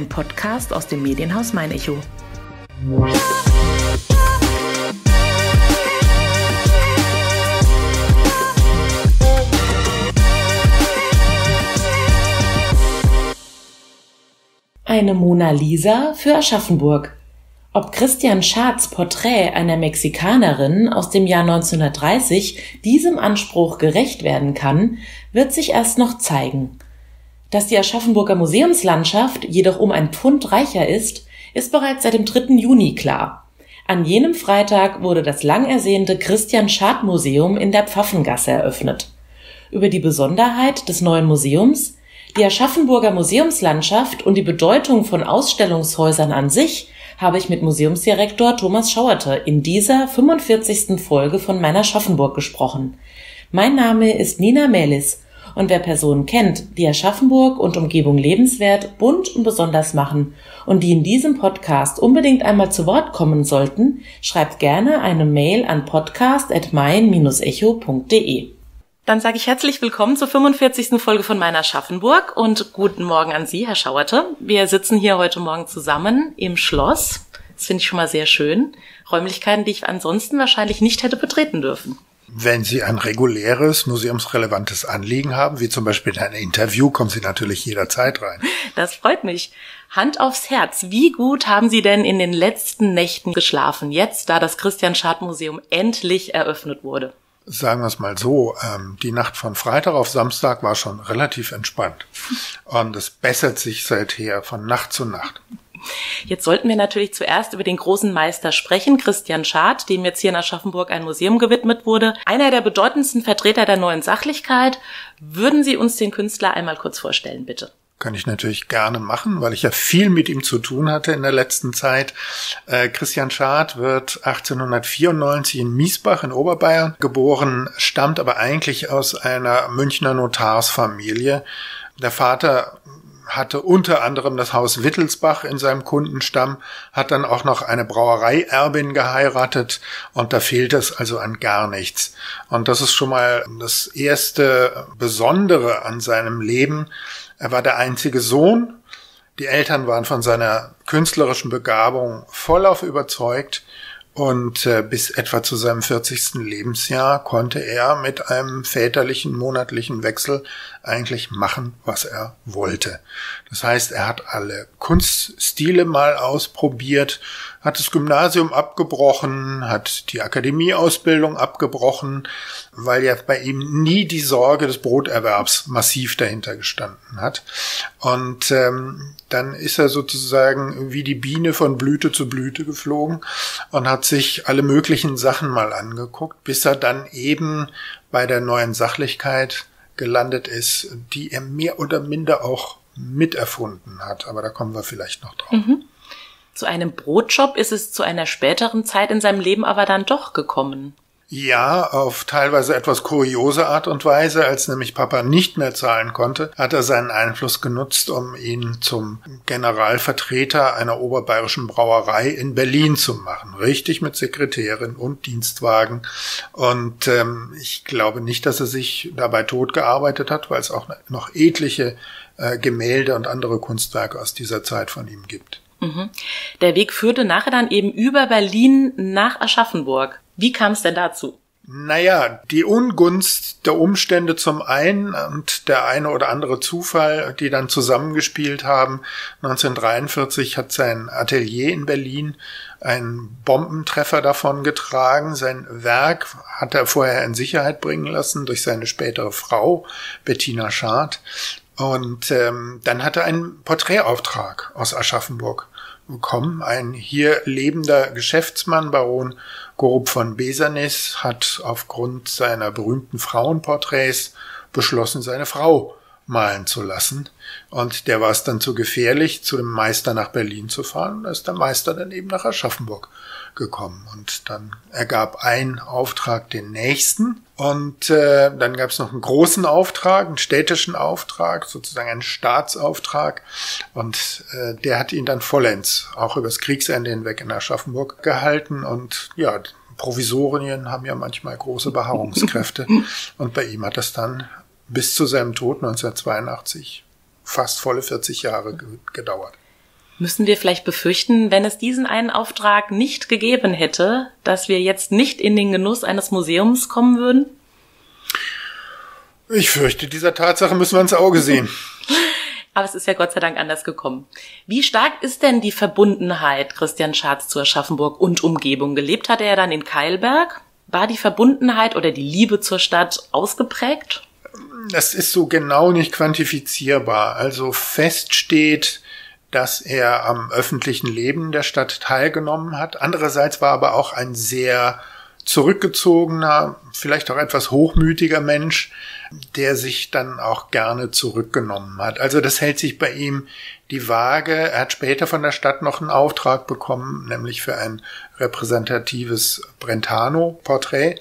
Ein Podcast aus dem Medienhaus Mein Echo. Eine Mona Lisa für Aschaffenburg. Ob Christian Schards Porträt einer Mexikanerin aus dem Jahr 1930 diesem Anspruch gerecht werden kann, wird sich erst noch zeigen. Dass die Aschaffenburger Museumslandschaft jedoch um ein Pfund reicher ist, ist bereits seit dem 3. Juni klar. An jenem Freitag wurde das lang ersehnte Christian Schad Museum in der Pfaffengasse eröffnet. Über die Besonderheit des neuen Museums, die Aschaffenburger Museumslandschaft und die Bedeutung von Ausstellungshäusern an sich habe ich mit Museumsdirektor Thomas Schauerte in dieser 45. Folge von meiner Aschaffenburg gesprochen. Mein Name ist Nina Melis und wer Personen kennt, die Aschaffenburg und Umgebung lebenswert, bunt und besonders machen und die in diesem Podcast unbedingt einmal zu Wort kommen sollten, schreibt gerne eine Mail an podcast@mein-echo.de. Dann sage ich herzlich willkommen zur 45. Folge von meiner Aschaffenburg und guten Morgen an Sie, Herr Schauerte. Wir sitzen hier heute Morgen zusammen im Schloss. Das finde ich schon mal sehr schön. Räumlichkeiten, die ich ansonsten wahrscheinlich nicht hätte betreten dürfen. Wenn Sie ein reguläres, museumsrelevantes Anliegen haben, wie zum Beispiel ein Interview, kommen Sie natürlich jederzeit rein. Das freut mich. Hand aufs Herz. Wie gut haben Sie denn in den letzten Nächten geschlafen, jetzt da das Christian Schad Museum endlich eröffnet wurde? Sagen wir es mal so, ähm, die Nacht von Freitag auf Samstag war schon relativ entspannt. Und es bessert sich seither von Nacht zu Nacht. Jetzt sollten wir natürlich zuerst über den großen Meister sprechen, Christian Schad, dem jetzt hier in Aschaffenburg ein Museum gewidmet wurde. Einer der bedeutendsten Vertreter der neuen Sachlichkeit. Würden Sie uns den Künstler einmal kurz vorstellen, bitte? Kann ich natürlich gerne machen, weil ich ja viel mit ihm zu tun hatte in der letzten Zeit. Äh, Christian Schad wird 1894 in Miesbach in Oberbayern geboren, stammt aber eigentlich aus einer Münchner Notarsfamilie. Der Vater hatte unter anderem das Haus Wittelsbach in seinem Kundenstamm, hat dann auch noch eine Brauereierbin geheiratet und da fehlt es also an gar nichts. Und das ist schon mal das erste Besondere an seinem Leben. Er war der einzige Sohn. Die Eltern waren von seiner künstlerischen Begabung vollauf überzeugt und äh, bis etwa zu seinem 40. Lebensjahr konnte er mit einem väterlichen monatlichen Wechsel eigentlich machen, was er wollte. Das heißt, er hat alle Kunststile mal ausprobiert, hat das Gymnasium abgebrochen, hat die Akademieausbildung abgebrochen, weil ja bei ihm nie die Sorge des Broterwerbs massiv dahinter gestanden hat. Und ähm, dann ist er sozusagen wie die Biene von Blüte zu Blüte geflogen und hat sich alle möglichen Sachen mal angeguckt, bis er dann eben bei der neuen Sachlichkeit gelandet ist, die er mehr oder minder auch miterfunden hat. Aber da kommen wir vielleicht noch drauf. Mhm. Zu einem Brotjob ist es zu einer späteren Zeit in seinem Leben aber dann doch gekommen. Ja, auf teilweise etwas kuriose Art und Weise, als nämlich Papa nicht mehr zahlen konnte, hat er seinen Einfluss genutzt, um ihn zum Generalvertreter einer oberbayerischen Brauerei in Berlin zu machen. Richtig mit Sekretärin und Dienstwagen. Und ähm, ich glaube nicht, dass er sich dabei tot gearbeitet hat, weil es auch noch etliche äh, Gemälde und andere Kunstwerke aus dieser Zeit von ihm gibt. Mhm. Der Weg führte nachher dann eben über Berlin nach Aschaffenburg. Wie kam es denn dazu? Naja, die Ungunst der Umstände zum einen und der eine oder andere Zufall, die dann zusammengespielt haben. 1943 hat sein Atelier in Berlin einen Bombentreffer davon getragen. Sein Werk hat er vorher in Sicherheit bringen lassen durch seine spätere Frau, Bettina Schad. Und ähm, dann hat er einen Porträtauftrag aus Aschaffenburg bekommen. Ein hier lebender Geschäftsmann, Baron Gorup von Besanis, hat aufgrund seiner berühmten Frauenporträts beschlossen, seine Frau malen zu lassen. Und der war es dann zu gefährlich, zu dem Meister nach Berlin zu fahren. Da ist der Meister dann eben nach Aschaffenburg gekommen. Und dann ergab ein Auftrag den nächsten. Und äh, dann gab es noch einen großen Auftrag, einen städtischen Auftrag, sozusagen einen Staatsauftrag. Und äh, der hat ihn dann vollends auch übers Kriegsende hinweg in Aschaffenburg gehalten. Und ja, Provisorien haben ja manchmal große Beharrungskräfte. Und bei ihm hat das dann bis zu seinem Tod 1982 fast volle 40 Jahre gedauert. Müssen wir vielleicht befürchten, wenn es diesen einen Auftrag nicht gegeben hätte, dass wir jetzt nicht in den Genuss eines Museums kommen würden? Ich fürchte, dieser Tatsache müssen wir ins Auge sehen. Aber es ist ja Gott sei Dank anders gekommen. Wie stark ist denn die Verbundenheit Christian Schatz zu Aschaffenburg und Umgebung? Gelebt hat er ja dann in Keilberg. War die Verbundenheit oder die Liebe zur Stadt ausgeprägt? Das ist so genau nicht quantifizierbar. Also fest steht, dass er am öffentlichen Leben der Stadt teilgenommen hat. Andererseits war aber auch ein sehr zurückgezogener, vielleicht auch etwas hochmütiger Mensch, der sich dann auch gerne zurückgenommen hat. Also das hält sich bei ihm die Waage. Er hat später von der Stadt noch einen Auftrag bekommen, nämlich für ein repräsentatives Brentano-Porträt,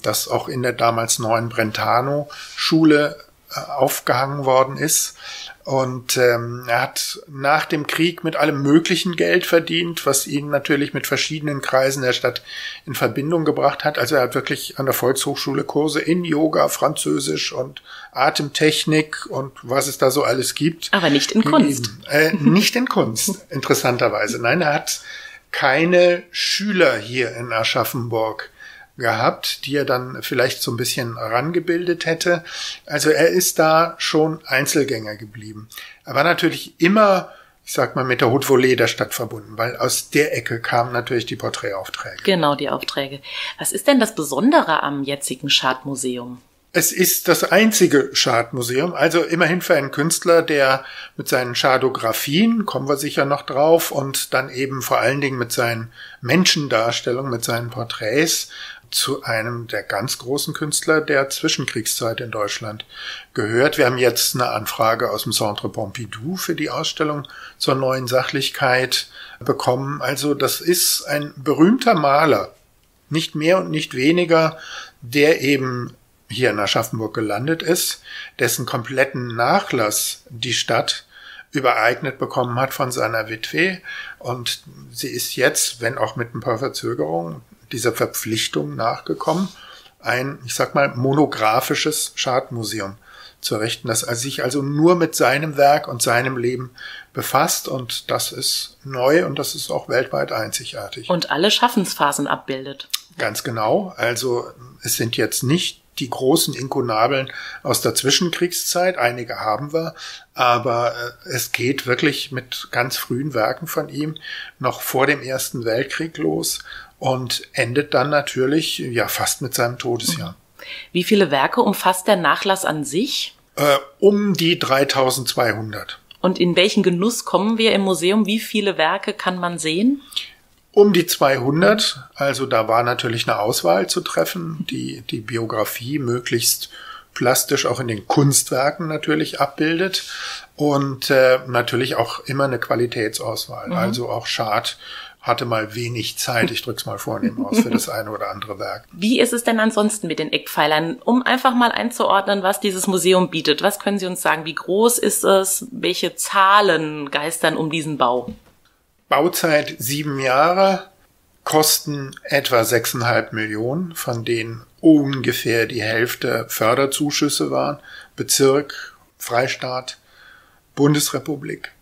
das auch in der damals neuen Brentano-Schule äh, aufgehangen worden ist. Und ähm, er hat nach dem Krieg mit allem möglichen Geld verdient, was ihn natürlich mit verschiedenen Kreisen der Stadt in Verbindung gebracht hat. Also er hat wirklich an der Volkshochschule Kurse in Yoga, Französisch und Atemtechnik und was es da so alles gibt. Aber nicht in Kunst. Äh, nicht in Kunst, interessanterweise. Nein, er hat keine Schüler hier in Aschaffenburg gehabt, die er dann vielleicht so ein bisschen rangebildet hätte. Also er ist da schon Einzelgänger geblieben. Er war natürlich immer, ich sag mal, mit der Haute Volée der Stadt verbunden, weil aus der Ecke kamen natürlich die Porträtaufträge. Genau, die Aufträge. Was ist denn das Besondere am jetzigen Schadmuseum? Es ist das einzige Schadmuseum, also immerhin für einen Künstler, der mit seinen Schadografien, kommen wir sicher noch drauf, und dann eben vor allen Dingen mit seinen Menschendarstellungen, mit seinen Porträts zu einem der ganz großen Künstler der Zwischenkriegszeit in Deutschland gehört. Wir haben jetzt eine Anfrage aus dem Centre Pompidou für die Ausstellung zur neuen Sachlichkeit bekommen. Also das ist ein berühmter Maler, nicht mehr und nicht weniger, der eben hier in Aschaffenburg gelandet ist, dessen kompletten Nachlass die Stadt übereignet bekommen hat von seiner Witwe. Und sie ist jetzt, wenn auch mit ein paar Verzögerungen, dieser Verpflichtung nachgekommen, ein, ich sag mal, monographisches Schadmuseum zu errichten, das sich also nur mit seinem Werk und seinem Leben befasst und das ist neu und das ist auch weltweit einzigartig. Und alle Schaffensphasen abbildet. Ganz genau. Also es sind jetzt nicht die großen Inkunabeln aus der Zwischenkriegszeit, einige haben wir, aber äh, es geht wirklich mit ganz frühen Werken von ihm noch vor dem Ersten Weltkrieg los und endet dann natürlich ja fast mit seinem Todesjahr. Wie viele Werke umfasst der Nachlass an sich? Äh, um die 3200. Und in welchen Genuss kommen wir im Museum? Wie viele Werke kann man sehen? Um die 200. Also da war natürlich eine Auswahl zu treffen, die die Biografie möglichst plastisch auch in den Kunstwerken natürlich abbildet und äh, natürlich auch immer eine Qualitätsauswahl. Mhm. Also auch Schad hatte mal wenig Zeit, ich drück's mal vornehm aus, für das eine oder andere Werk. Wie ist es denn ansonsten mit den Eckpfeilern? Um einfach mal einzuordnen, was dieses Museum bietet. Was können Sie uns sagen? Wie groß ist es? Welche Zahlen geistern um diesen Bau? Bauzeit sieben Jahre, Kosten etwa sechseinhalb Millionen, von denen ungefähr die Hälfte Förderzuschüsse waren. Bezirk, Freistaat, Bundesrepublik.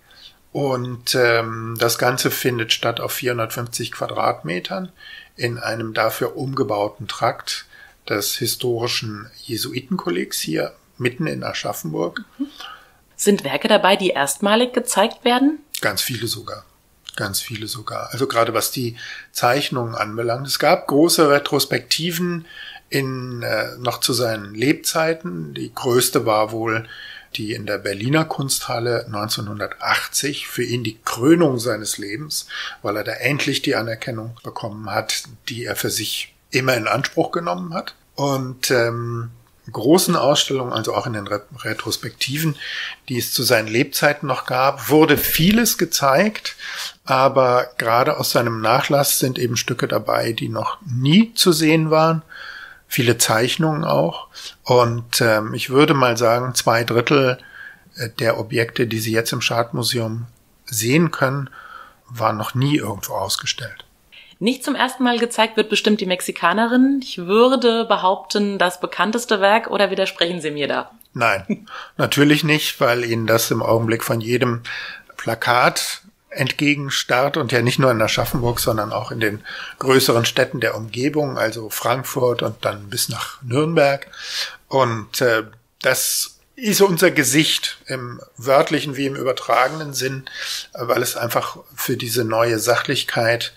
Und ähm, das Ganze findet statt auf 450 Quadratmetern in einem dafür umgebauten Trakt des historischen Jesuitenkollegs hier mitten in Aschaffenburg. Sind Werke dabei, die erstmalig gezeigt werden? Ganz viele sogar. Ganz viele sogar. Also gerade was die Zeichnungen anbelangt. Es gab große Retrospektiven in äh, noch zu seinen Lebzeiten. Die größte war wohl die in der Berliner Kunsthalle 1980 für ihn die Krönung seines Lebens, weil er da endlich die Anerkennung bekommen hat, die er für sich immer in Anspruch genommen hat. Und ähm, großen Ausstellungen, also auch in den Retrospektiven, die es zu seinen Lebzeiten noch gab, wurde vieles gezeigt, aber gerade aus seinem Nachlass sind eben Stücke dabei, die noch nie zu sehen waren viele Zeichnungen auch. Und ähm, ich würde mal sagen, zwei Drittel äh, der Objekte, die Sie jetzt im Schadmuseum sehen können, waren noch nie irgendwo ausgestellt. Nicht zum ersten Mal gezeigt wird bestimmt die Mexikanerin. Ich würde behaupten, das bekannteste Werk oder widersprechen Sie mir da? Nein, natürlich nicht, weil Ihnen das im Augenblick von jedem Plakat entgegenstarrt und ja nicht nur in Aschaffenburg, sondern auch in den größeren Städten der Umgebung, also Frankfurt und dann bis nach Nürnberg. Und äh, das ist unser Gesicht im wörtlichen wie im übertragenen Sinn, weil es einfach für diese neue Sachlichkeit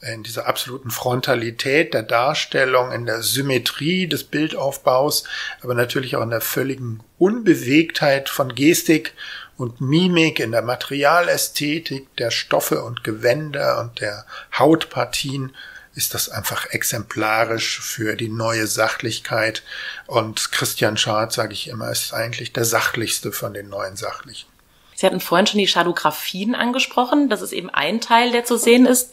in dieser absoluten Frontalität der Darstellung, in der Symmetrie des Bildaufbaus, aber natürlich auch in der völligen Unbewegtheit von Gestik und Mimik, in der Materialästhetik der Stoffe und Gewänder und der Hautpartien ist das einfach exemplarisch für die neue Sachlichkeit. Und Christian Schad, sage ich immer, ist eigentlich der sachlichste von den neuen Sachlichen. Sie hatten vorhin schon die Shadowgraphien angesprochen. Das ist eben ein Teil, der zu sehen ist.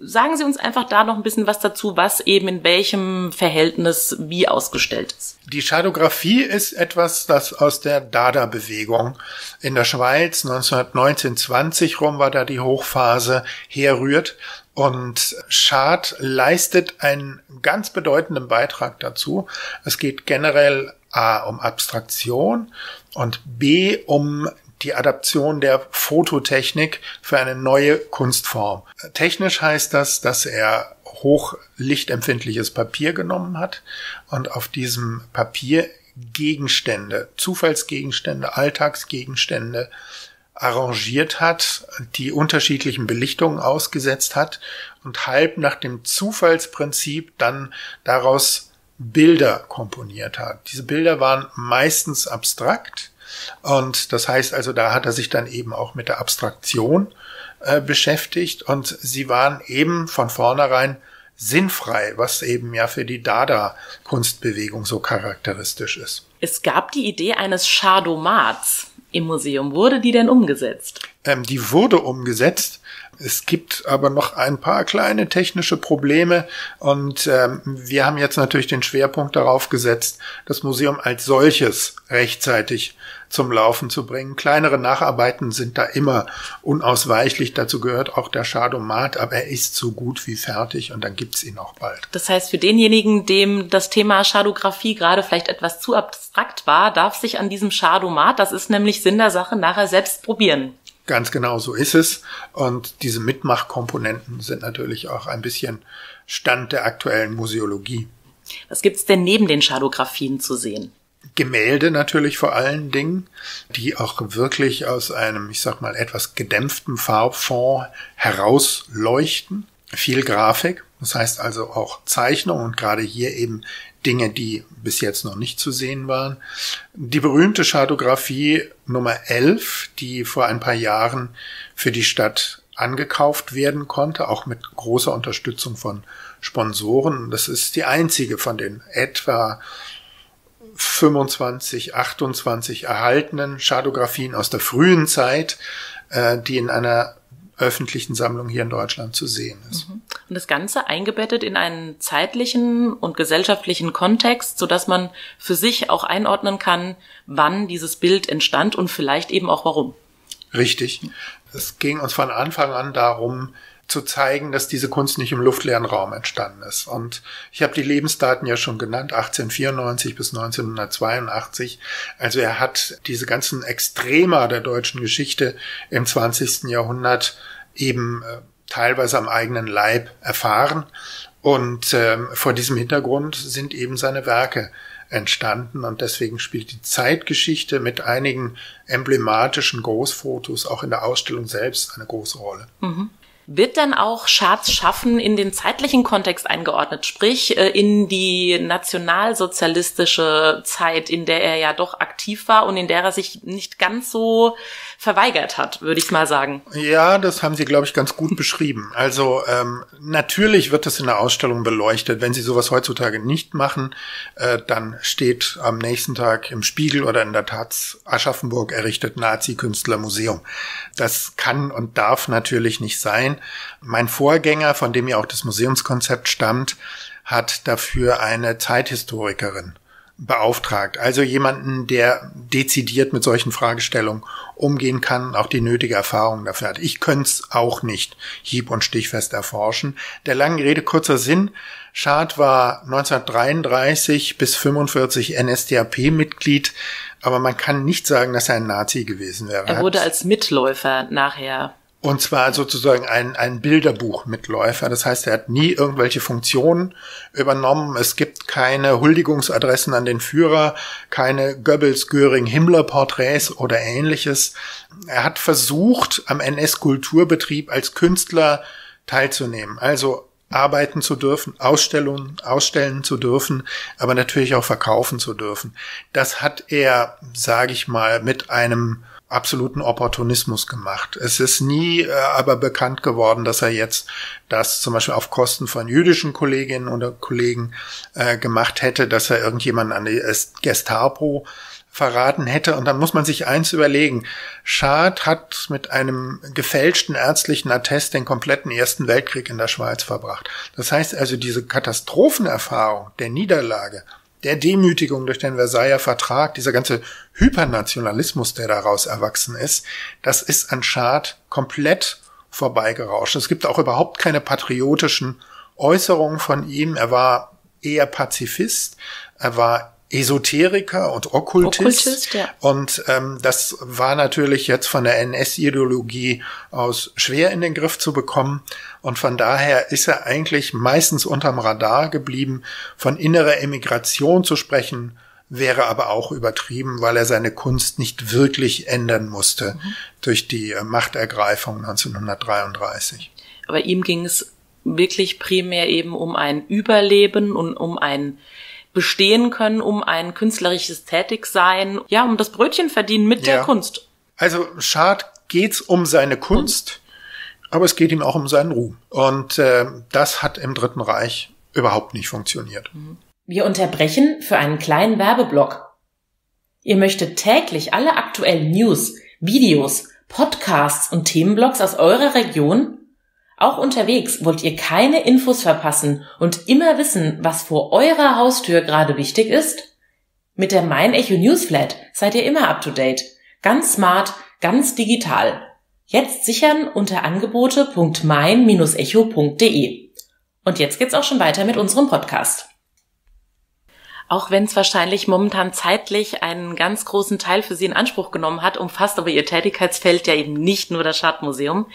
Sagen Sie uns einfach da noch ein bisschen was dazu, was eben in welchem Verhältnis wie ausgestellt ist. Die Shadographie ist etwas, das aus der Dada-Bewegung in der Schweiz 1919-20 rum war da die Hochphase herrührt. Und Schad leistet einen ganz bedeutenden Beitrag dazu. Es geht generell A um Abstraktion und B um die Adaption der Fototechnik für eine neue Kunstform. Technisch heißt das, dass er hochlichtempfindliches Papier genommen hat und auf diesem Papier Gegenstände, Zufallsgegenstände, Alltagsgegenstände arrangiert hat, die unterschiedlichen Belichtungen ausgesetzt hat und halb nach dem Zufallsprinzip dann daraus Bilder komponiert hat. Diese Bilder waren meistens abstrakt, und das heißt also, da hat er sich dann eben auch mit der Abstraktion äh, beschäftigt und sie waren eben von vornherein sinnfrei, was eben ja für die Dada-Kunstbewegung so charakteristisch ist. Es gab die Idee eines Shadomats im Museum. Wurde die denn umgesetzt? Ähm, die wurde umgesetzt. Es gibt aber noch ein paar kleine technische Probleme und ähm, wir haben jetzt natürlich den Schwerpunkt darauf gesetzt, das Museum als solches rechtzeitig zum Laufen zu bringen. Kleinere Nacharbeiten sind da immer unausweichlich. Dazu gehört auch der Schadomat, aber er ist so gut wie fertig und dann gibt's ihn auch bald. Das heißt, für denjenigen, dem das Thema Schadografie gerade vielleicht etwas zu abstrakt war, darf sich an diesem Schadomat, das ist nämlich Sinn der Sache, nachher selbst probieren. Ganz genau so ist es. Und diese Mitmachkomponenten sind natürlich auch ein bisschen Stand der aktuellen Museologie. Was gibt's denn neben den Shadowgraphien zu sehen? Gemälde natürlich vor allen Dingen, die auch wirklich aus einem, ich sag mal, etwas gedämpften Farbfond herausleuchten. Viel Grafik, das heißt also auch Zeichnung und gerade hier eben Dinge, die bis jetzt noch nicht zu sehen waren. Die berühmte Schadografie Nummer 11, die vor ein paar Jahren für die Stadt angekauft werden konnte, auch mit großer Unterstützung von Sponsoren. Das ist die einzige von den etwa 25, 28 erhaltenen Schadografien aus der frühen Zeit, äh, die in einer öffentlichen Sammlung hier in Deutschland zu sehen ist. Mhm. Und das Ganze eingebettet in einen zeitlichen und gesellschaftlichen Kontext, so dass man für sich auch einordnen kann, wann dieses Bild entstand und vielleicht eben auch warum. Richtig. Es ging uns von Anfang an darum, zu zeigen, dass diese Kunst nicht im luftleeren Raum entstanden ist. Und ich habe die Lebensdaten ja schon genannt, 1894 bis 1982. Also er hat diese ganzen Extrema der deutschen Geschichte im 20. Jahrhundert eben äh, teilweise am eigenen Leib erfahren. Und ähm, vor diesem Hintergrund sind eben seine Werke entstanden und deswegen spielt die Zeitgeschichte mit einigen emblematischen Großfotos auch in der Ausstellung selbst eine große Rolle. Mhm. Wird dann auch Schatz schaffen in den zeitlichen Kontext eingeordnet, sprich äh, in die nationalsozialistische Zeit, in der er ja doch aktiv war und in der er sich nicht ganz so verweigert hat, würde ich mal sagen. Ja, das haben Sie, glaube ich, ganz gut beschrieben. Also ähm, natürlich wird das in der Ausstellung beleuchtet. Wenn Sie sowas heutzutage nicht machen, äh, dann steht am nächsten Tag im Spiegel oder in der Taz Aschaffenburg errichtet Nazi-Künstlermuseum. Das kann und darf natürlich nicht sein. Mein Vorgänger, von dem ja auch das Museumskonzept stammt, hat dafür eine Zeithistorikerin beauftragt. Also jemanden, der dezidiert mit solchen Fragestellungen umgehen kann, auch die nötige Erfahrung dafür hat. Ich könnte es auch nicht hieb- und stichfest erforschen. Der langen Rede kurzer Sinn. Schad war 1933 bis 45 NSDAP-Mitglied, aber man kann nicht sagen, dass er ein Nazi gewesen wäre. Er wurde als Mitläufer nachher und zwar sozusagen ein, ein Bilderbuchmitläufer. Das heißt, er hat nie irgendwelche Funktionen übernommen. Es gibt keine Huldigungsadressen an den Führer, keine Goebbels, Göring, Himmler-Porträts oder ähnliches. Er hat versucht, am NS-Kulturbetrieb als Künstler teilzunehmen. Also arbeiten zu dürfen, Ausstellungen ausstellen zu dürfen, aber natürlich auch verkaufen zu dürfen. Das hat er, sage ich mal, mit einem absoluten Opportunismus gemacht. Es ist nie äh, aber bekannt geworden, dass er jetzt das zum Beispiel auf Kosten von jüdischen Kolleginnen oder Kollegen äh, gemacht hätte, dass er irgendjemanden an die Gestapo verraten hätte. Und dann muss man sich eins überlegen. Schad hat mit einem gefälschten ärztlichen Attest den kompletten Ersten Weltkrieg in der Schweiz verbracht. Das heißt also, diese Katastrophenerfahrung der Niederlage der Demütigung durch den Versailler Vertrag, dieser ganze Hypernationalismus, der daraus erwachsen ist, das ist an Schad komplett vorbeigerauscht. Es gibt auch überhaupt keine patriotischen Äußerungen von ihm. Er war eher Pazifist, er war Esoteriker und Okkultist. Okkultist ja. Und ähm, das war natürlich jetzt von der NS-Ideologie aus schwer in den Griff zu bekommen. Und von daher ist er eigentlich meistens unterm Radar geblieben. Von innerer Emigration zu sprechen, wäre aber auch übertrieben, weil er seine Kunst nicht wirklich ändern musste mhm. durch die äh, Machtergreifung 1933. Aber ihm ging es wirklich primär eben um ein Überleben und um ein bestehen können, um ein künstlerisches Tätigsein, ja, um das Brötchen verdienen mit ja. der Kunst. Also Schad geht's um seine Kunst, aber es geht ihm auch um seinen Ruhm. Und äh, das hat im Dritten Reich überhaupt nicht funktioniert. Mhm. Wir unterbrechen für einen kleinen Werbeblock. Ihr möchtet täglich alle aktuellen News, Videos, Podcasts und Themenblogs aus eurer Region auch unterwegs wollt ihr keine Infos verpassen und immer wissen, was vor eurer Haustür gerade wichtig ist? Mit der Mein Echo Newsflat seid ihr immer up to date. Ganz smart, ganz digital. Jetzt sichern unter angebote.mein-echo.de. Und jetzt geht's auch schon weiter mit unserem Podcast. Auch wenn es wahrscheinlich momentan zeitlich einen ganz großen Teil für Sie in Anspruch genommen hat, umfasst aber Ihr Tätigkeitsfeld ja eben nicht nur das Schadmuseum,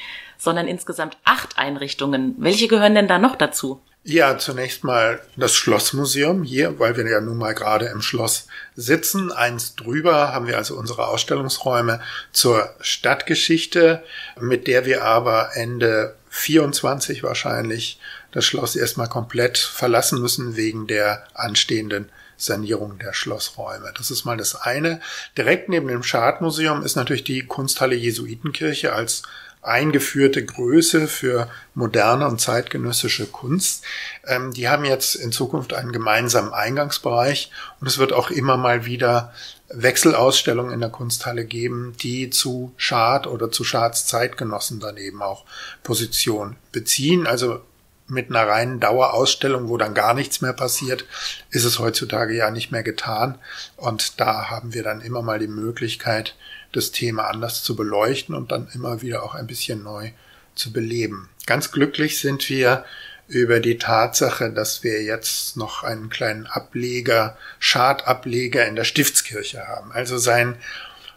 sondern insgesamt acht Einrichtungen. Welche gehören denn da noch dazu? Ja, zunächst mal das Schlossmuseum hier, weil wir ja nun mal gerade im Schloss sitzen. Eins drüber haben wir also unsere Ausstellungsräume zur Stadtgeschichte, mit der wir aber Ende 24 wahrscheinlich das Schloss erstmal komplett verlassen müssen wegen der anstehenden Sanierung der Schlossräume. Das ist mal das eine. Direkt neben dem Schadmuseum ist natürlich die Kunsthalle Jesuitenkirche als eingeführte Größe für moderne und zeitgenössische Kunst. Ähm, die haben jetzt in Zukunft einen gemeinsamen Eingangsbereich und es wird auch immer mal wieder Wechselausstellungen in der Kunsthalle geben, die zu Schad oder zu Schads Zeitgenossen dann eben auch Position beziehen. Also mit einer reinen Dauerausstellung, wo dann gar nichts mehr passiert, ist es heutzutage ja nicht mehr getan. Und da haben wir dann immer mal die Möglichkeit, das Thema anders zu beleuchten und dann immer wieder auch ein bisschen neu zu beleben. Ganz glücklich sind wir über die Tatsache, dass wir jetzt noch einen kleinen Ableger, Schadableger in der Stiftskirche haben. Also sein,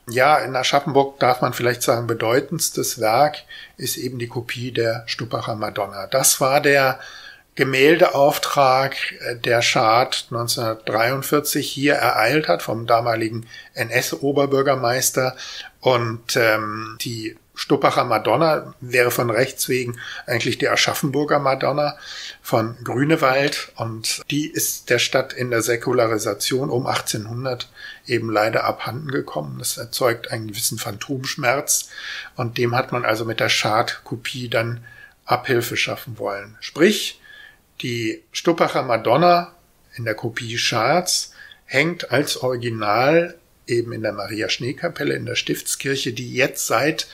ja, in Aschaffenburg darf man vielleicht sagen, bedeutendstes Werk ist eben die Kopie der Stuppacher Madonna. Das war der Gemäldeauftrag äh, der Schad 1943 hier ereilt hat vom damaligen NS-Oberbürgermeister und ähm, die Stuppacher Madonna wäre von rechts wegen eigentlich die Aschaffenburger Madonna von Grünewald und die ist der Stadt in der Säkularisation um 1800 eben leider abhanden gekommen. Das erzeugt einen gewissen Phantomschmerz und dem hat man also mit der Schad-Kopie dann Abhilfe schaffen wollen. Sprich, die Stuppacher Madonna in der Kopie Scharz hängt als Original eben in der Maria Schneekapelle in der Stiftskirche, die jetzt seit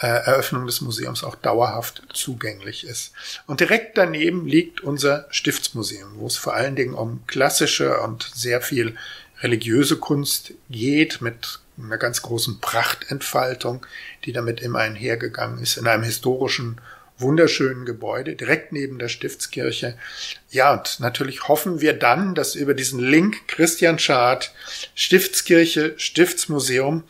äh, Eröffnung des Museums auch dauerhaft zugänglich ist. Und direkt daneben liegt unser Stiftsmuseum, wo es vor allen Dingen um klassische und sehr viel religiöse Kunst geht, mit einer ganz großen Prachtentfaltung, die damit immer einhergegangen ist, in einem historischen wunderschönen Gebäude direkt neben der Stiftskirche. Ja, und natürlich hoffen wir dann, dass über diesen Link Christian Schad, Stiftskirche, Stiftsmuseum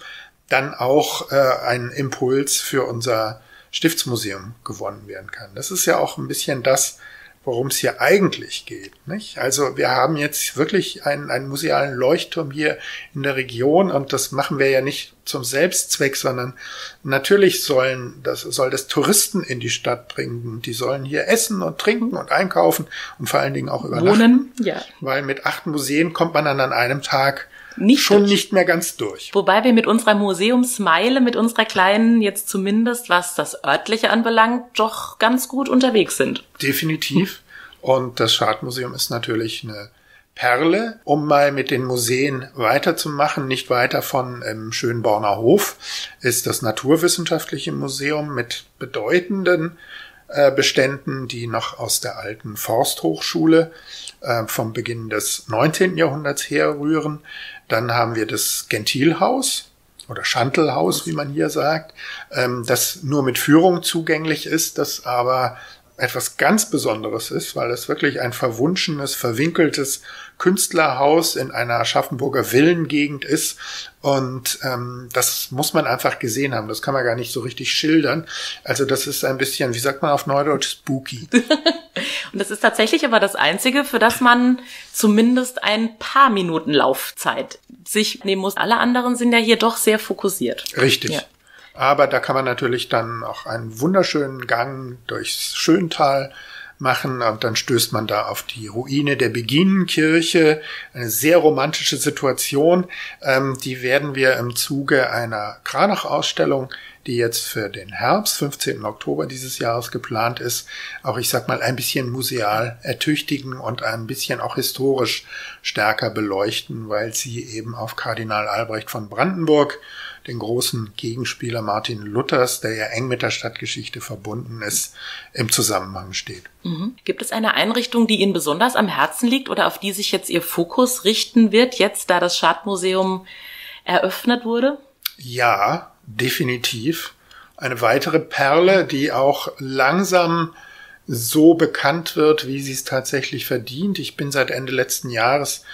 dann auch äh, ein Impuls für unser Stiftsmuseum gewonnen werden kann. Das ist ja auch ein bisschen das, worum es hier eigentlich geht. Nicht? Also wir haben jetzt wirklich einen, einen musealen Leuchtturm hier in der Region und das machen wir ja nicht zum Selbstzweck, sondern natürlich sollen das, soll das Touristen in die Stadt bringen. Die sollen hier essen und trinken und einkaufen und vor allen Dingen auch übernachten. Wohnen, ja. Weil mit acht Museen kommt man dann an einem Tag nicht schon durch. nicht mehr ganz durch. Wobei wir mit unserer Museumsmeile, mit unserer kleinen, jetzt zumindest was das örtliche anbelangt, doch ganz gut unterwegs sind. Definitiv. Und das Schadmuseum ist natürlich eine Perle, um mal mit den Museen weiterzumachen. Nicht weiter von im Schönborner Hof ist das Naturwissenschaftliche Museum mit bedeutenden äh, Beständen, die noch aus der alten Forsthochschule äh, vom Beginn des 19. Jahrhunderts herrühren. Dann haben wir das Gentilhaus oder Schantelhaus, wie man hier sagt, ähm, das nur mit Führung zugänglich ist, das aber etwas ganz Besonderes ist, weil es wirklich ein verwunschenes, verwinkeltes Künstlerhaus in einer Aschaffenburger Villengegend ist. Und ähm, das muss man einfach gesehen haben. Das kann man gar nicht so richtig schildern. Also das ist ein bisschen, wie sagt man auf Neudeutsch, spooky. Und das ist tatsächlich aber das Einzige, für das man zumindest ein paar Minuten Laufzeit sich nehmen muss. Alle anderen sind ja hier doch sehr fokussiert. Richtig. Ja. Aber da kann man natürlich dann auch einen wunderschönen Gang durchs Schöntal machen und dann stößt man da auf die Ruine der Beginnenkirche. Eine sehr romantische Situation. Ähm, die werden wir im Zuge einer Kranach-Ausstellung, die jetzt für den Herbst, 15. Oktober dieses Jahres geplant ist, auch ich sag mal ein bisschen museal ertüchtigen und ein bisschen auch historisch stärker beleuchten, weil sie eben auf Kardinal Albrecht von Brandenburg den großen Gegenspieler Martin Luthers, der ja eng mit der Stadtgeschichte verbunden ist, im Zusammenhang steht. Mhm. Gibt es eine Einrichtung, die Ihnen besonders am Herzen liegt oder auf die sich jetzt Ihr Fokus richten wird, jetzt da das Schadmuseum eröffnet wurde? Ja, definitiv. Eine weitere Perle, die auch langsam so bekannt wird, wie sie es tatsächlich verdient. Ich bin seit Ende letzten Jahres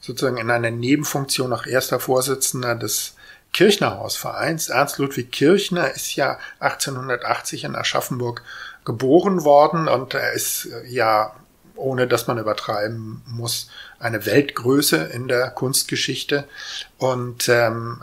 sozusagen in einer Nebenfunktion auch erster Vorsitzender des Kirchnerhausvereins. Ernst Ludwig Kirchner ist ja 1880 in Aschaffenburg geboren worden und er ist äh, ja, ohne dass man übertreiben muss, eine Weltgröße in der Kunstgeschichte und ähm,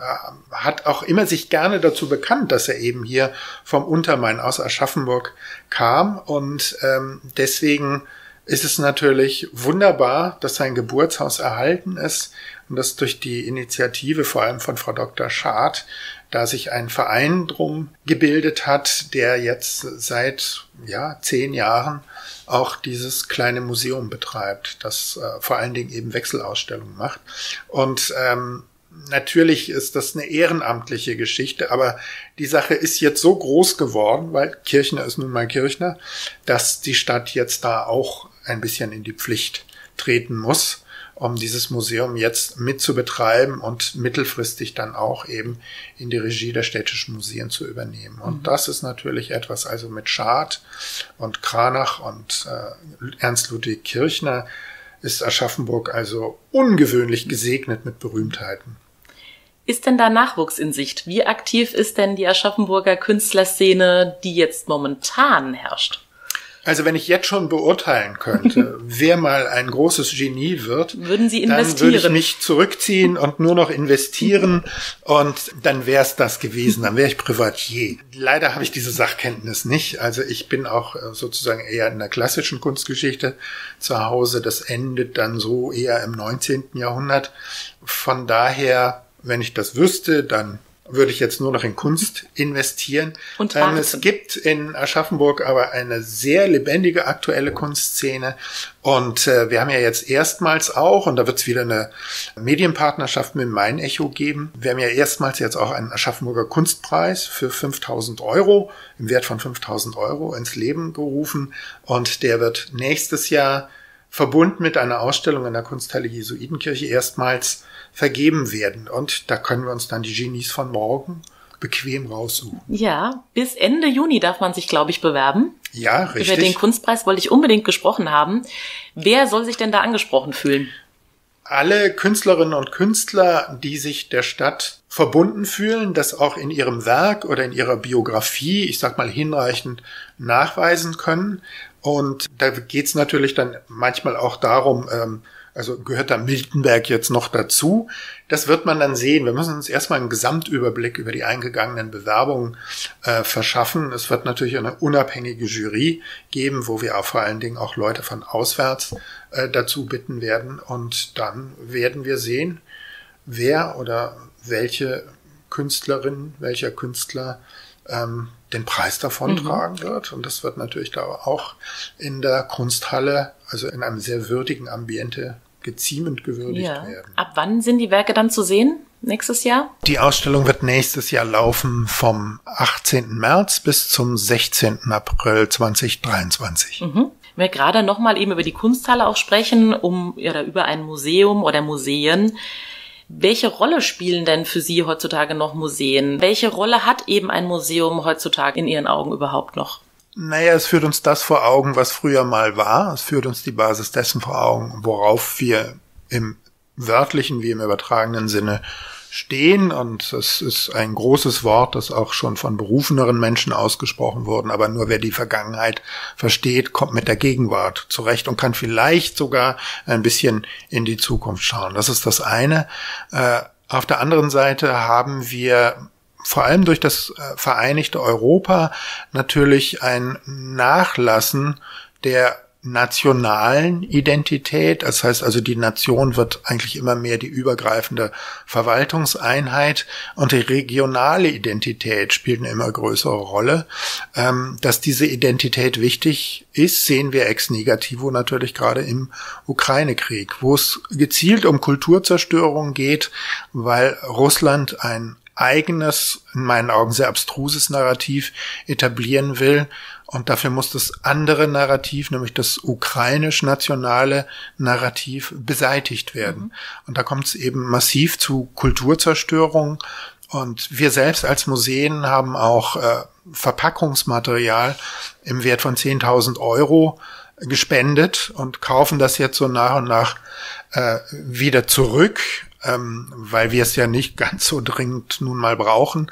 hat auch immer sich gerne dazu bekannt, dass er eben hier vom Untermain aus Aschaffenburg kam und ähm, deswegen ist es natürlich wunderbar, dass sein Geburtshaus erhalten ist und dass durch die Initiative vor allem von Frau Dr. Schad da sich ein Verein drum gebildet hat, der jetzt seit ja zehn Jahren auch dieses kleine Museum betreibt, das äh, vor allen Dingen eben Wechselausstellungen macht. Und ähm, natürlich ist das eine ehrenamtliche Geschichte, aber die Sache ist jetzt so groß geworden, weil Kirchner ist nun mal Kirchner, dass die Stadt jetzt da auch ein bisschen in die Pflicht treten muss um dieses Museum jetzt mit zu betreiben und mittelfristig dann auch eben in die Regie der städtischen Museen zu übernehmen. Und mhm. das ist natürlich etwas, also mit Schad und Kranach und äh, Ernst Ludwig Kirchner ist Aschaffenburg also ungewöhnlich gesegnet mit Berühmtheiten. Ist denn da Nachwuchs in Sicht? Wie aktiv ist denn die Aschaffenburger Künstlerszene, die jetzt momentan herrscht? Also wenn ich jetzt schon beurteilen könnte, wer mal ein großes Genie wird, würden Sie investieren? Dann würde ich mich zurückziehen und nur noch investieren und dann wäre es das gewesen, dann wäre ich Privatier. Leider habe ich diese Sachkenntnis nicht. Also ich bin auch äh, sozusagen eher in der klassischen Kunstgeschichte zu Hause. Das endet dann so eher im 19. Jahrhundert. Von daher, wenn ich das wüsste, dann würde ich jetzt nur noch in Kunst investieren. Und ähm, es gibt in Aschaffenburg aber eine sehr lebendige aktuelle Kunstszene. Und äh, wir haben ja jetzt erstmals auch, und da wird es wieder eine Medienpartnerschaft mit Mein Echo geben, wir haben ja erstmals jetzt auch einen Aschaffenburger Kunstpreis für 5000 Euro, im Wert von 5000 Euro ins Leben gerufen. Und der wird nächstes Jahr verbunden mit einer Ausstellung in der Kunsthalle Jesuitenkirche erstmals vergeben werden. Und da können wir uns dann die Genies von morgen bequem raussuchen. Ja, bis Ende Juni darf man sich, glaube ich, bewerben. Ja, richtig. Über den Kunstpreis wollte ich unbedingt gesprochen haben. Wer soll sich denn da angesprochen fühlen? Alle Künstlerinnen und Künstler, die sich der Stadt verbunden fühlen, das auch in ihrem Werk oder in ihrer Biografie, ich sag mal, hinreichend nachweisen können. Und da geht es natürlich dann manchmal auch darum, ähm, also gehört da Miltenberg jetzt noch dazu? Das wird man dann sehen. Wir müssen uns erstmal einen Gesamtüberblick über die eingegangenen Bewerbungen äh, verschaffen. Es wird natürlich eine unabhängige Jury geben, wo wir auch vor allen Dingen auch Leute von auswärts äh, dazu bitten werden. Und dann werden wir sehen, wer oder welche Künstlerin, welcher Künstler ähm, den Preis davontragen mhm. wird. Und das wird natürlich da auch in der Kunsthalle, also in einem sehr würdigen Ambiente, geziemend gewürdigt ja. werden. Ab wann sind die Werke dann zu sehen? Nächstes Jahr? Die Ausstellung wird nächstes Jahr laufen vom 18. März bis zum 16. April 2023. Mhm. Wir gerade noch mal eben über die Kunsthalle auch sprechen, um oder über ein Museum oder Museen. Welche Rolle spielen denn für Sie heutzutage noch Museen? Welche Rolle hat eben ein Museum heutzutage in Ihren Augen überhaupt noch? Naja, es führt uns das vor Augen, was früher mal war. Es führt uns die Basis dessen vor Augen, worauf wir im wörtlichen wie im übertragenen Sinne stehen und es ist ein großes Wort, das auch schon von berufeneren Menschen ausgesprochen wurden, aber nur wer die Vergangenheit versteht, kommt mit der Gegenwart zurecht und kann vielleicht sogar ein bisschen in die Zukunft schauen. Das ist das eine. Äh, auf der anderen Seite haben wir vor allem durch das äh, Vereinigte Europa natürlich ein Nachlassen der nationalen Identität. Das heißt also, die Nation wird eigentlich immer mehr die übergreifende Verwaltungseinheit und die regionale Identität spielt eine immer größere Rolle. Ähm, dass diese Identität wichtig ist, sehen wir ex negativo natürlich gerade im Ukraine-Krieg, wo es gezielt um Kulturzerstörung geht, weil Russland ein eigenes, in meinen Augen sehr abstruses Narrativ etablieren will. Und dafür muss das andere Narrativ, nämlich das ukrainisch-nationale Narrativ, beseitigt werden. Mhm. Und da kommt es eben massiv zu Kulturzerstörung. Und wir selbst als Museen haben auch äh, Verpackungsmaterial im Wert von 10.000 Euro gespendet und kaufen das jetzt so nach und nach äh, wieder zurück ähm, weil wir es ja nicht ganz so dringend nun mal brauchen.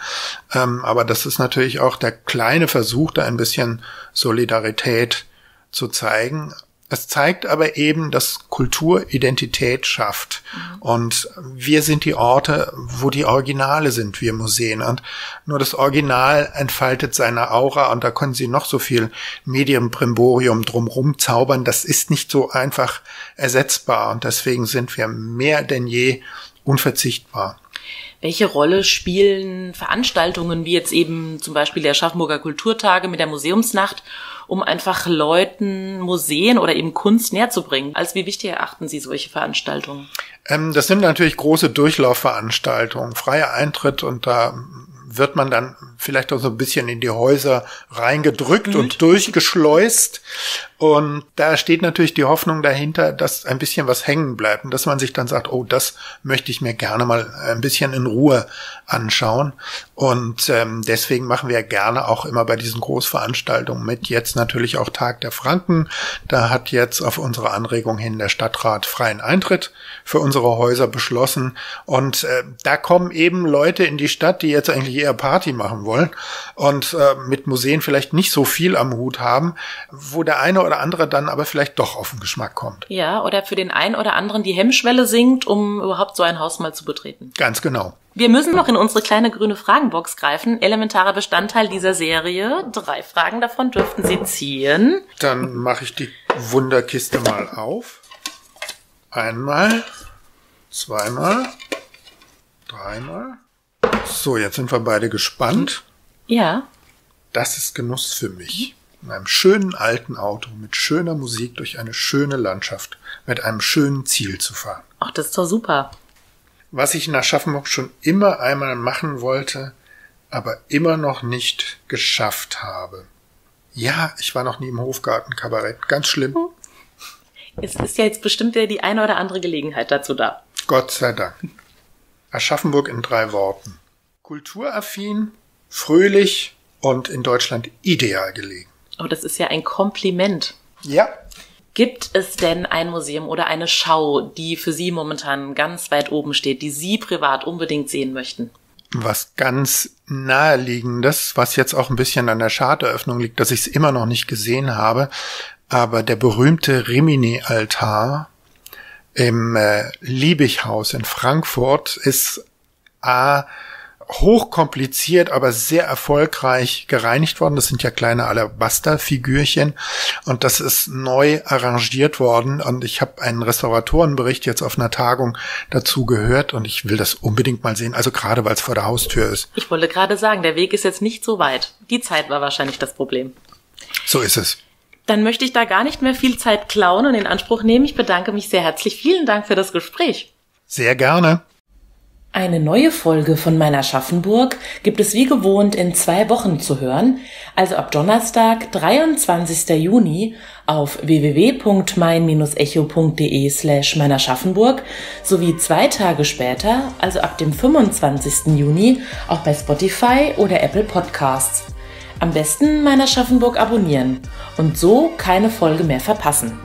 Ähm, aber das ist natürlich auch der kleine Versuch, da ein bisschen Solidarität zu zeigen. Es zeigt aber eben, dass Kultur Identität schafft. Mhm. Und wir sind die Orte, wo die Originale sind, wir Museen. Und nur das Original entfaltet seine Aura und da können Sie noch so viel Medienbrimborium drumrum zaubern. Das ist nicht so einfach ersetzbar. Und deswegen sind wir mehr denn je unverzichtbar. Welche Rolle spielen Veranstaltungen wie jetzt eben zum Beispiel der Schaffenburger Kulturtage mit der Museumsnacht, um einfach Leuten Museen oder eben Kunst näher zu bringen? Als wie wichtig erachten Sie solche Veranstaltungen? Ähm, das sind natürlich große Durchlaufveranstaltungen, freier Eintritt und da wird man dann vielleicht auch so ein bisschen in die Häuser reingedrückt mhm. und durchgeschleust. Und da steht natürlich die Hoffnung dahinter, dass ein bisschen was hängen bleibt und dass man sich dann sagt, oh, das möchte ich mir gerne mal ein bisschen in Ruhe anschauen. Und ähm, deswegen machen wir gerne auch immer bei diesen Großveranstaltungen mit. Jetzt natürlich auch Tag der Franken. Da hat jetzt auf unsere Anregung hin der Stadtrat freien Eintritt für unsere Häuser beschlossen. Und äh, da kommen eben Leute in die Stadt, die jetzt eigentlich eher Party machen wollen und äh, mit Museen vielleicht nicht so viel am Hut haben, wo der eine oder andere dann aber vielleicht doch auf den Geschmack kommt. Ja, oder für den einen oder anderen die Hemmschwelle sinkt, um überhaupt so ein Haus mal zu betreten. Ganz genau. Wir müssen noch in unsere kleine grüne Fragenbox greifen. Elementarer Bestandteil dieser Serie. Drei Fragen davon dürften Sie ziehen. Dann mache ich die Wunderkiste mal auf. Einmal, zweimal, dreimal. So, jetzt sind wir beide gespannt. Ja. Das ist Genuss für mich. In einem schönen alten Auto mit schöner Musik durch eine schöne Landschaft mit einem schönen Ziel zu fahren. Ach, das ist doch super. Was ich in Aschaffenburg schon immer einmal machen wollte, aber immer noch nicht geschafft habe. Ja, ich war noch nie im Hofgarten-Kabarett. Ganz schlimm. Hm. Es ist ja jetzt bestimmt ja die eine oder andere Gelegenheit dazu da. Gott sei Dank. Aschaffenburg in drei Worten. Kulturaffin, fröhlich und in Deutschland ideal gelegen. Oh, das ist ja ein Kompliment. Ja. Gibt es denn ein Museum oder eine Schau, die für Sie momentan ganz weit oben steht, die Sie privat unbedingt sehen möchten? Was ganz naheliegendes, was jetzt auch ein bisschen an der Charteröffnung liegt, dass ich es immer noch nicht gesehen habe, aber der berühmte Rimini-Altar im äh, Liebighaus in Frankfurt ist A hochkompliziert, aber sehr erfolgreich gereinigt worden. Das sind ja kleine Alabaster-Figürchen und das ist neu arrangiert worden und ich habe einen Restauratorenbericht jetzt auf einer Tagung dazu gehört und ich will das unbedingt mal sehen, also gerade weil es vor der Haustür ist. Ich wollte gerade sagen, der Weg ist jetzt nicht so weit. Die Zeit war wahrscheinlich das Problem. So ist es. Dann möchte ich da gar nicht mehr viel Zeit klauen und in Anspruch nehmen. Ich bedanke mich sehr herzlich. Vielen Dank für das Gespräch. Sehr gerne. Eine neue Folge von meiner Schaffenburg gibt es wie gewohnt in zwei Wochen zu hören, also ab Donnerstag, 23. Juni auf www.mein-echo.de slash meiner Schaffenburg sowie zwei Tage später, also ab dem 25. Juni, auch bei Spotify oder Apple Podcasts. Am besten meiner Schaffenburg abonnieren und so keine Folge mehr verpassen.